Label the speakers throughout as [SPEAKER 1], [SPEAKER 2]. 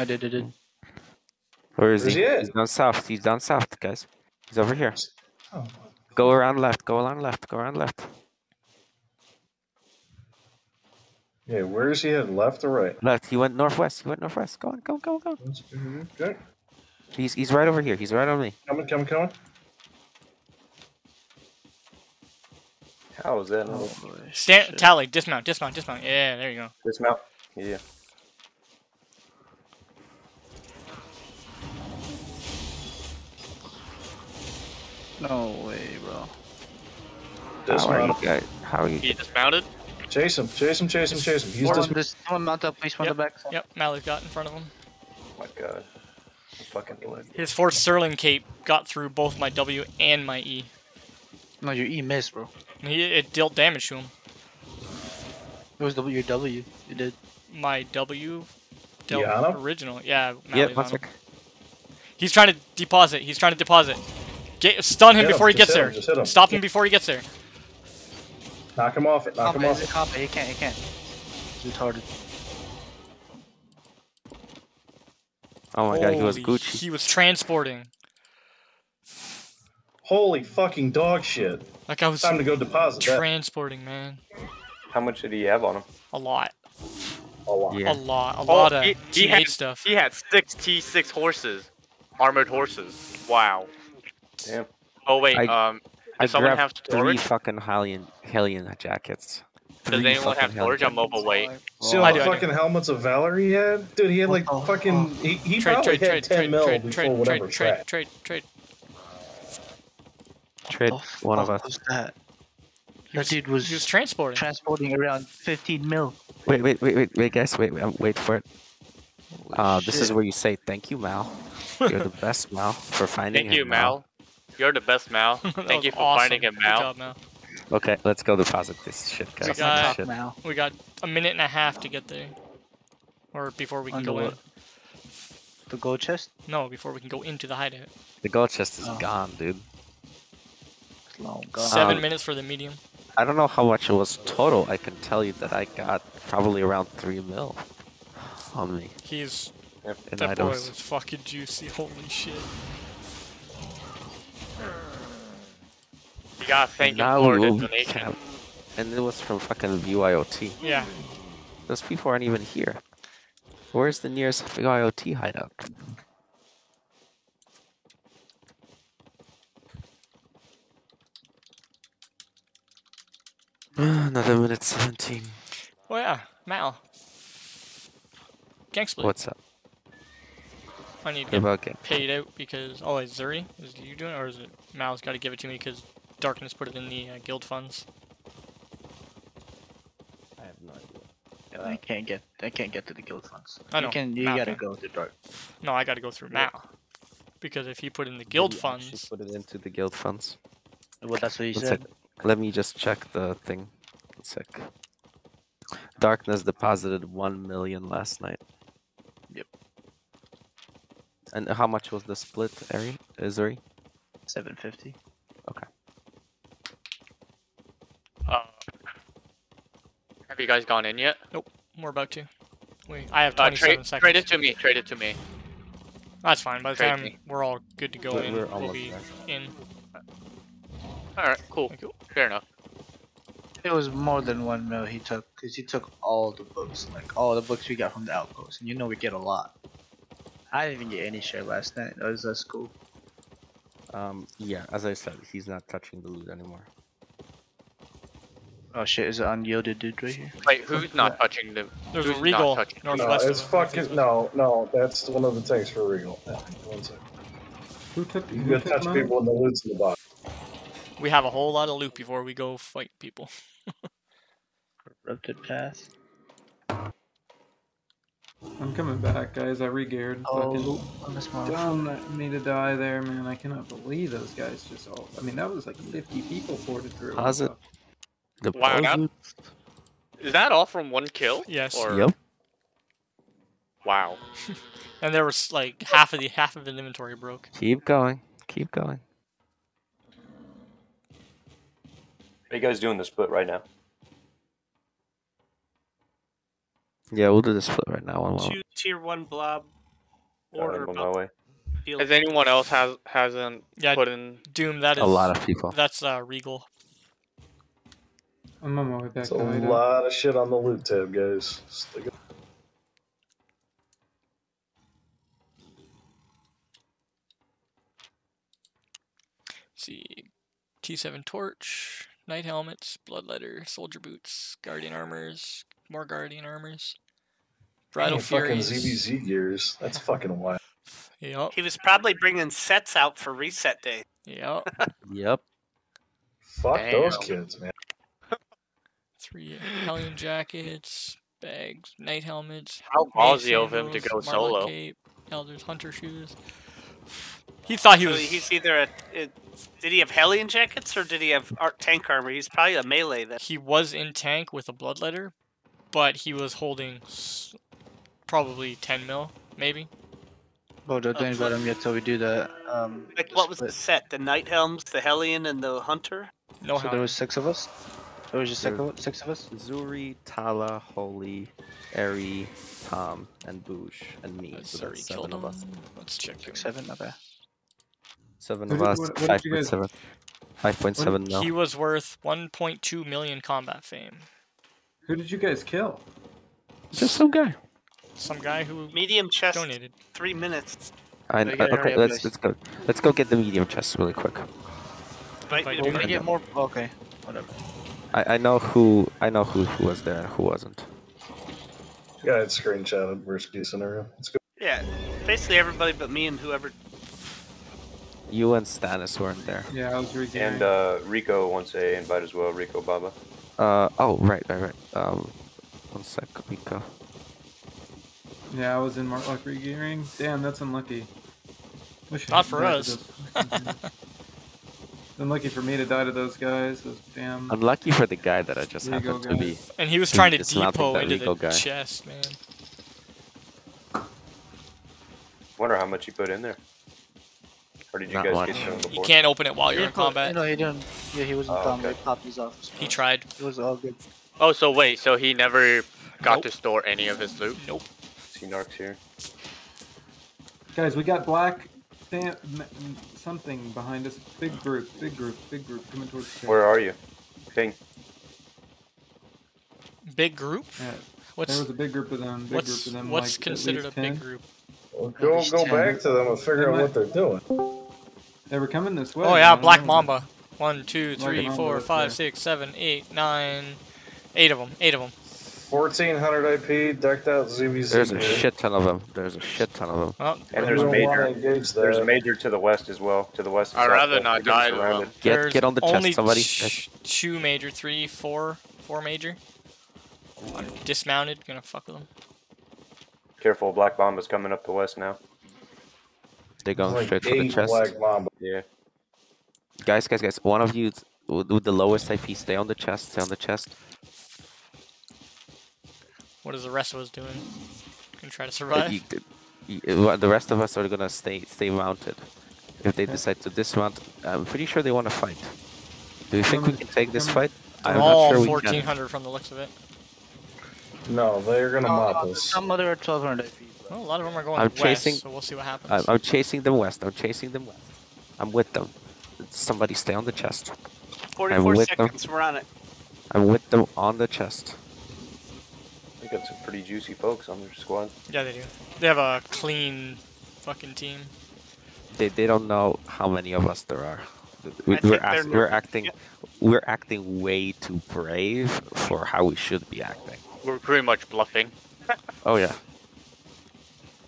[SPEAKER 1] I did, I did.
[SPEAKER 2] Where is
[SPEAKER 3] Where's
[SPEAKER 2] he?
[SPEAKER 3] he?
[SPEAKER 2] He's down south. He's down south, guys. He's over here.
[SPEAKER 3] Oh,
[SPEAKER 2] Go around left. Go around left. Go around left.
[SPEAKER 3] yeah, where is he at? Left or right?
[SPEAKER 2] Left. He went northwest. He went northwest. Go on. Go. Go. Go on.
[SPEAKER 3] Okay.
[SPEAKER 2] He's he's right over here. He's right on me.
[SPEAKER 3] Coming, coming, coming.
[SPEAKER 4] How is that?
[SPEAKER 1] Oh,
[SPEAKER 4] Oh.
[SPEAKER 5] Stand,
[SPEAKER 1] Shit.
[SPEAKER 5] tally, dismount, dismount, dismount. Yeah, there you go.
[SPEAKER 4] Dismount. Yeah.
[SPEAKER 1] No way, bro.
[SPEAKER 2] How are
[SPEAKER 3] Dismount.
[SPEAKER 2] you guys? How are you?
[SPEAKER 6] He dismounted.
[SPEAKER 3] Chase him, chase him, chase him, chase him. He's
[SPEAKER 1] Someone
[SPEAKER 3] dis-
[SPEAKER 1] just someone mount up, please, from
[SPEAKER 5] Yep.
[SPEAKER 1] the back.
[SPEAKER 5] Yep, Mally's got in front of him.
[SPEAKER 4] Oh my god. I'm fucking dead.
[SPEAKER 5] His Fort Sterling cape got through both my W and my E.
[SPEAKER 1] No, your E missed, bro.
[SPEAKER 5] He, it dealt damage to him.
[SPEAKER 1] It was W, your W. It did.
[SPEAKER 5] My W dealt
[SPEAKER 3] You
[SPEAKER 5] original. Yeah,
[SPEAKER 2] Yeah,
[SPEAKER 5] Mally's
[SPEAKER 2] one
[SPEAKER 5] on him. He's trying to deposit. He's trying to deposit. Get stun him
[SPEAKER 3] Hit him,
[SPEAKER 5] before he gets
[SPEAKER 3] him,
[SPEAKER 5] there.
[SPEAKER 3] him.
[SPEAKER 5] Stop him before he gets there.
[SPEAKER 3] knock him off it. Knock him off
[SPEAKER 1] it's
[SPEAKER 3] it.
[SPEAKER 1] a compa. He can't, he can't. He's retarded.
[SPEAKER 2] Oh my god, he was
[SPEAKER 5] Holy-
[SPEAKER 2] Gucci.
[SPEAKER 5] He was transporting.
[SPEAKER 3] Holy fucking dog shit.
[SPEAKER 5] Like I was
[SPEAKER 3] Time to go deposit that.
[SPEAKER 5] transporting, man.
[SPEAKER 4] How much did he have on him?
[SPEAKER 5] A lot.
[SPEAKER 3] A lot.
[SPEAKER 2] Yeah.
[SPEAKER 5] A lot. A
[SPEAKER 6] Oh,
[SPEAKER 5] lot of
[SPEAKER 6] he, he
[SPEAKER 5] T8
[SPEAKER 6] had
[SPEAKER 5] stuff.
[SPEAKER 6] He had six T6 horses, armored horses. Wow.
[SPEAKER 4] Damn.
[SPEAKER 6] Oh wait,
[SPEAKER 2] I-
[SPEAKER 6] um,
[SPEAKER 2] I
[SPEAKER 6] someone
[SPEAKER 2] grabbed
[SPEAKER 6] have
[SPEAKER 2] three fucking Hellion Hellion jackets.
[SPEAKER 6] Does anyone have storage on mobile weight?
[SPEAKER 3] See all
[SPEAKER 5] do,
[SPEAKER 3] the fucking helmets of Valor he had? Dude, he had like
[SPEAKER 1] What the
[SPEAKER 3] fucking. He, he
[SPEAKER 5] Trade,
[SPEAKER 3] probably
[SPEAKER 5] trade,
[SPEAKER 3] had
[SPEAKER 5] trade,
[SPEAKER 3] 10
[SPEAKER 5] trade,
[SPEAKER 3] mil
[SPEAKER 5] trade,
[SPEAKER 3] before
[SPEAKER 5] trade,
[SPEAKER 3] whatever
[SPEAKER 5] trade, trade,
[SPEAKER 3] crap.
[SPEAKER 5] trade, trade.
[SPEAKER 2] Trade one of
[SPEAKER 1] fuck
[SPEAKER 2] us.
[SPEAKER 1] was that?
[SPEAKER 5] He
[SPEAKER 1] That dude was
[SPEAKER 5] He was transporting.
[SPEAKER 1] transporting around 15 mil.
[SPEAKER 2] Wait, wait, wait, wait, wait, guys, wait, wait, um, wait for it. Uh, this is where you say thank you, Mal. You're the best, Mal, for finding
[SPEAKER 6] Thank you,
[SPEAKER 2] him,
[SPEAKER 6] Mal. You're the best, Mal. Thank you for
[SPEAKER 5] awesome.
[SPEAKER 6] finding him,
[SPEAKER 5] Good
[SPEAKER 6] Mal.
[SPEAKER 5] job, Mal.
[SPEAKER 2] Okay, let's go deposit this shit, guys.
[SPEAKER 5] got-
[SPEAKER 2] Shit.
[SPEAKER 1] now.
[SPEAKER 5] We got a minute and a half to get there. Or before we can
[SPEAKER 1] Under
[SPEAKER 5] go in.
[SPEAKER 1] what? The gold chest?
[SPEAKER 5] No, before we can go into the hideout.
[SPEAKER 2] The gold chest is
[SPEAKER 1] Oh.
[SPEAKER 2] gone, dude.
[SPEAKER 1] It's long gone.
[SPEAKER 5] Seven
[SPEAKER 2] Um,
[SPEAKER 5] minutes for the medium.
[SPEAKER 2] I don't know how much it was total. I can tell you that I got probably around three mil on me
[SPEAKER 5] He's
[SPEAKER 2] in
[SPEAKER 5] that boy
[SPEAKER 2] items.
[SPEAKER 5] was fucking juicy. Holy shit.
[SPEAKER 6] You gotta thank
[SPEAKER 2] now
[SPEAKER 6] for the donation.
[SPEAKER 2] And it was from fucking BYOT.
[SPEAKER 5] Yeah.
[SPEAKER 2] Those people aren't even here. Where's the nearest BYOT hideout? Another minute 17.
[SPEAKER 5] Oh yeah, Mal. Gang split.
[SPEAKER 2] What's up?
[SPEAKER 5] I need to get paid out because oh, is Zuri? Is you doing it or is it Mal's got to give it to me because Darkness put it in the uh, guild funds?
[SPEAKER 2] I have no idea.
[SPEAKER 1] I can't get. I can't get to the guild funds.
[SPEAKER 5] I know,
[SPEAKER 1] You can. You
[SPEAKER 5] Mal
[SPEAKER 1] gotta
[SPEAKER 5] can.
[SPEAKER 1] go to dark.
[SPEAKER 5] No, I got to go through Mal because if he put in the guild
[SPEAKER 2] Did he actually
[SPEAKER 5] funds,
[SPEAKER 2] Put it into the guild funds.
[SPEAKER 1] Well, that's what he
[SPEAKER 2] One
[SPEAKER 1] said.
[SPEAKER 2] sec. Let me just check the thing. One sec. Darkness deposited one million last night.
[SPEAKER 1] Yep.
[SPEAKER 2] And how much was the split, Ari? Zuri?
[SPEAKER 1] 750.
[SPEAKER 6] Uh, have you guys gone in yet?
[SPEAKER 5] we're about to. Wait, I have
[SPEAKER 6] Uh,
[SPEAKER 5] 27
[SPEAKER 6] trade,
[SPEAKER 5] seconds.
[SPEAKER 6] trade it to me. Trade it to me.
[SPEAKER 5] That's fine. By the
[SPEAKER 6] Trade
[SPEAKER 5] time
[SPEAKER 6] me.
[SPEAKER 5] we're all good to go
[SPEAKER 2] We're-
[SPEAKER 5] in,
[SPEAKER 2] we're
[SPEAKER 5] we'll be
[SPEAKER 2] there.
[SPEAKER 5] in.
[SPEAKER 6] All right, cool.
[SPEAKER 5] Thank you.
[SPEAKER 6] Fair enough.
[SPEAKER 1] It was more than one mil he took, cause he took all the books, like all the books we got from the outpost, and you know we get a lot. I didn't even get any share last night. That was that's cool.
[SPEAKER 2] Um, yeah, as I said, he's not touching the loot anymore.
[SPEAKER 1] Oh shit, is it unyielded dude right here?
[SPEAKER 6] Wait, who's not touching the?
[SPEAKER 5] There's
[SPEAKER 6] who's
[SPEAKER 5] a
[SPEAKER 6] not
[SPEAKER 5] Regal
[SPEAKER 6] touching?
[SPEAKER 3] No,
[SPEAKER 5] northwest
[SPEAKER 3] it's fucking. No, no, that's one of the tanks for Regal. One sec.
[SPEAKER 7] Who took
[SPEAKER 3] You
[SPEAKER 7] who
[SPEAKER 3] gotta touch people in the loot's in the box.
[SPEAKER 5] We have a whole lot of loot before we go fight people.
[SPEAKER 1] Corrupted path.
[SPEAKER 7] I'm coming back, guys. I regeared. Oh, fucking
[SPEAKER 1] Oh, on this one.
[SPEAKER 7] dumb me to die there, man. I cannot believe those guys just all. I mean, that was like 50 people ported through.
[SPEAKER 2] Pause it. The
[SPEAKER 6] Wow,
[SPEAKER 2] pose
[SPEAKER 6] that- Is that all from one kill?
[SPEAKER 5] Yes.
[SPEAKER 6] Or,
[SPEAKER 2] Yep.
[SPEAKER 6] Wow.
[SPEAKER 5] And there was like half of the half of the inventory broke.
[SPEAKER 2] Keep going. Keep going.
[SPEAKER 4] Are you guys doing the split right now?
[SPEAKER 2] Yeah, we'll do the split right now. One.
[SPEAKER 8] Two tier one blob order
[SPEAKER 4] on my way.
[SPEAKER 6] Has anyone else has hasn't
[SPEAKER 5] Yeah,
[SPEAKER 6] put in?
[SPEAKER 5] Doom. That is
[SPEAKER 2] A lot of people.
[SPEAKER 5] That's uh, Regal.
[SPEAKER 7] I'm on my way back
[SPEAKER 3] It's a
[SPEAKER 7] to Ida.
[SPEAKER 3] lot of shit on the loot tab, guys. Stick it-
[SPEAKER 5] see, T7 torch, knight helmets, bloodletter, soldier boots, guardian armors, more guardian armors, bridal
[SPEAKER 3] Dang, fucking. ZVZ gears. That's fucking wild.
[SPEAKER 5] Yep.
[SPEAKER 8] He was probably bringing sets out for reset day.
[SPEAKER 5] Yep.
[SPEAKER 2] Yep.
[SPEAKER 3] Fuck those kids, man.
[SPEAKER 5] Three Hellion jackets, bags, knight helmets.
[SPEAKER 6] How
[SPEAKER 5] mace
[SPEAKER 6] ballsy of him to go
[SPEAKER 5] Marlin
[SPEAKER 6] solo.
[SPEAKER 5] Cape, Elder's hunter shoes. He thought he
[SPEAKER 8] So
[SPEAKER 5] was.
[SPEAKER 8] he's either a, it, did he have Hellion jackets or did he have art tank armor? He's probably a melee then.
[SPEAKER 5] He was in tank with a bloodletter, but he was holding s- probably 10 mil, maybe.
[SPEAKER 1] Bro, don't think about him yet till we do the um.
[SPEAKER 8] Like
[SPEAKER 1] the
[SPEAKER 8] what was the set? The knight helms, the Hellion, and the hunter.
[SPEAKER 5] No
[SPEAKER 1] So there was six of us. There was just six of, six of us.
[SPEAKER 2] Zuri, Tala, Holy, Eri, Tom, and Boosh, and me.
[SPEAKER 5] Let's
[SPEAKER 2] So that's seven of us.
[SPEAKER 5] Let's check.
[SPEAKER 1] Six, seven, not bad.
[SPEAKER 2] Seven
[SPEAKER 7] What
[SPEAKER 2] of us.
[SPEAKER 7] what- what did
[SPEAKER 2] Five
[SPEAKER 7] you
[SPEAKER 2] point
[SPEAKER 7] guys-
[SPEAKER 2] seven. Five point seven mil.
[SPEAKER 5] He was worth 1.2 million combat fame.
[SPEAKER 7] Who did you guys kill?
[SPEAKER 2] Just some guy.
[SPEAKER 5] Some guy who
[SPEAKER 8] Medium chest,
[SPEAKER 5] donated.
[SPEAKER 8] three minutes.
[SPEAKER 2] I,
[SPEAKER 1] We gotta
[SPEAKER 2] okay, let's
[SPEAKER 1] guys.
[SPEAKER 2] let's go. Let's go get the medium chest really quick.
[SPEAKER 8] Right?
[SPEAKER 5] But
[SPEAKER 8] we
[SPEAKER 5] you
[SPEAKER 1] We're gonna get more. Okay, whatever.
[SPEAKER 2] I, I know who I know who, who was there and who wasn't.
[SPEAKER 3] Yeah, it's screenshotted. Worst case scenario. Let's go.
[SPEAKER 8] Yeah, basically everybody but me and whoever.
[SPEAKER 2] You and Stannis weren't there.
[SPEAKER 7] Yeah, I was regearing.
[SPEAKER 4] And uh, Rico wants a invite as well. Rico Baba.
[SPEAKER 2] Uh oh right right right. Um, one sec, Mika.
[SPEAKER 7] yeah, I was in Martlock regearing. Damn, that's unlucky. Wish
[SPEAKER 5] Not for
[SPEAKER 7] died to
[SPEAKER 5] us.
[SPEAKER 7] those- unlucky for me to die to those guys. Those damn.
[SPEAKER 2] Unlucky for the guy that I just
[SPEAKER 7] There you go,
[SPEAKER 2] happened to be.
[SPEAKER 5] And he was trying to depot into the
[SPEAKER 2] guy.
[SPEAKER 5] chest, man.
[SPEAKER 4] Wonder how much he put in there. Or did you
[SPEAKER 2] Not
[SPEAKER 4] guys
[SPEAKER 2] much.
[SPEAKER 4] get shown
[SPEAKER 5] You can't open it while you're in combat.
[SPEAKER 1] No, he didn't. Yeah, he wasn't
[SPEAKER 4] Oh,
[SPEAKER 1] done.
[SPEAKER 4] okay.
[SPEAKER 1] We popped these off.
[SPEAKER 5] He tried.
[SPEAKER 1] It was all good.
[SPEAKER 6] Oh, so wait, so he never got
[SPEAKER 5] Nope.
[SPEAKER 6] to store any of his loot?
[SPEAKER 5] Nope.
[SPEAKER 4] See Narcs here.
[SPEAKER 7] Guys, we got black stand, m- m- something behind us. Big group, big group, big group coming towards the
[SPEAKER 4] Where are you? Ping.
[SPEAKER 5] Big group?
[SPEAKER 7] Yeah,
[SPEAKER 5] What's
[SPEAKER 7] there was a big group of them. Big
[SPEAKER 5] what's
[SPEAKER 7] group of them.
[SPEAKER 5] what's
[SPEAKER 7] like,
[SPEAKER 5] considered a
[SPEAKER 7] least
[SPEAKER 5] big group?
[SPEAKER 3] Well, go go
[SPEAKER 1] 10.
[SPEAKER 3] back to them and figure
[SPEAKER 7] They
[SPEAKER 3] out
[SPEAKER 7] might-
[SPEAKER 3] what they're doing.
[SPEAKER 7] They were coming this way.
[SPEAKER 5] Oh yeah, Black. Mamba. One, two,
[SPEAKER 7] Black
[SPEAKER 5] three,
[SPEAKER 7] Mamba
[SPEAKER 5] four,
[SPEAKER 7] was
[SPEAKER 5] five,
[SPEAKER 7] there.
[SPEAKER 5] six, seven, eight, nine, eight of them. Eight of them.
[SPEAKER 3] 1400 IP, decked out ZVZ.
[SPEAKER 2] There's a
[SPEAKER 3] gear.
[SPEAKER 2] shit ton of them. There's a shit ton of them.
[SPEAKER 5] Well,
[SPEAKER 4] And there's a major. There's a major to the west as well. To the west.
[SPEAKER 6] I'd rather
[SPEAKER 4] southwest.
[SPEAKER 6] not die to them.
[SPEAKER 2] Get get on the
[SPEAKER 5] only
[SPEAKER 2] chest, somebody.
[SPEAKER 5] sh- two major, three, four, four major. I'm dismounted, gonna fuck with them.
[SPEAKER 4] Careful, Black Mamba's coming up the west now.
[SPEAKER 2] They're going
[SPEAKER 3] Like
[SPEAKER 2] straight for the
[SPEAKER 3] eight
[SPEAKER 2] chest.
[SPEAKER 3] Black Mamba.
[SPEAKER 4] Yeah.
[SPEAKER 2] Guys, guys, guys. One of you with with the lowest IP, stay on the chest. Stay on the chest.
[SPEAKER 5] What is the rest of us doing? Gonna try to survive.
[SPEAKER 2] you- you- the rest of us are gonna stay stay mounted. If they
[SPEAKER 7] Okay.
[SPEAKER 2] decide to dismount, I'm pretty sure they want to fight. Do you think we can take this
[SPEAKER 7] um,
[SPEAKER 2] fight? I'm not sure we
[SPEAKER 5] 1400 from the looks of it.
[SPEAKER 3] No, they're gonna mop
[SPEAKER 1] Uh,
[SPEAKER 3] us.
[SPEAKER 1] some other 1200 IP. bro.
[SPEAKER 5] Well, a lot of them are going
[SPEAKER 2] I'm
[SPEAKER 5] west,
[SPEAKER 2] chasing-
[SPEAKER 5] so we'll see what happens.
[SPEAKER 2] I'm, I'm chasing them west. I'm chasing them west. I'm with them. Somebody stay on the chest.
[SPEAKER 8] 44
[SPEAKER 2] with them.
[SPEAKER 8] seconds. We're on it.
[SPEAKER 2] I'm with them on the chest.
[SPEAKER 4] They got some pretty juicy folks on their squad.
[SPEAKER 5] Yeah, they do. They have a clean fucking team.
[SPEAKER 2] They they don't know how many of us there are. We, we're,
[SPEAKER 8] think
[SPEAKER 2] act, we're acting
[SPEAKER 8] yeah.
[SPEAKER 2] we're acting way too brave for how we should be acting.
[SPEAKER 6] We're pretty much bluffing.
[SPEAKER 2] Oh yeah.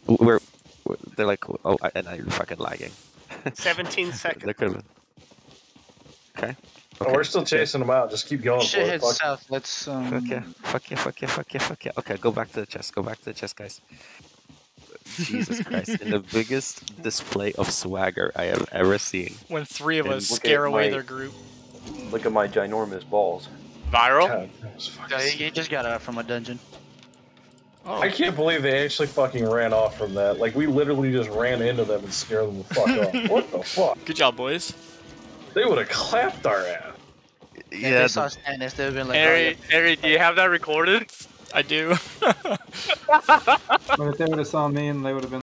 [SPEAKER 2] We're, we're they're like oh and I'm fucking lagging.
[SPEAKER 8] 17 seconds.
[SPEAKER 2] They could've- Okay.
[SPEAKER 3] Oh,
[SPEAKER 2] Okay.
[SPEAKER 3] we're still chasing them out. Just keep going
[SPEAKER 1] Shit
[SPEAKER 3] it.
[SPEAKER 1] heads
[SPEAKER 3] Fuck.
[SPEAKER 1] south. Let's um.
[SPEAKER 2] Fuck yeah. Fuck yeah. Fuck yeah. Fuck yeah. Fuck yeah. Okay, go back to the chest. Go back to the chest, guys. Jesus Christ! In the biggest display of swagger I have ever seen.
[SPEAKER 5] When three of
[SPEAKER 2] And
[SPEAKER 5] us scare away
[SPEAKER 4] my-
[SPEAKER 5] their group.
[SPEAKER 4] Look at my ginormous balls.
[SPEAKER 6] Viral?
[SPEAKER 3] God, that
[SPEAKER 1] Yeah, he, he just got out from a dungeon.
[SPEAKER 5] Oh,
[SPEAKER 3] I can't believe they actually fucking ran off from that. Like we literally just ran into them and scared them the fuck off. What the fuck?
[SPEAKER 5] good job, boys.
[SPEAKER 3] They would have clapped our ass.
[SPEAKER 1] If
[SPEAKER 2] Yeah.
[SPEAKER 1] they saw Stannis, they'd have been like, oh,
[SPEAKER 6] Harry, Harry, do you have that recorded?
[SPEAKER 5] I do.
[SPEAKER 7] But if they would have saw me and they would have been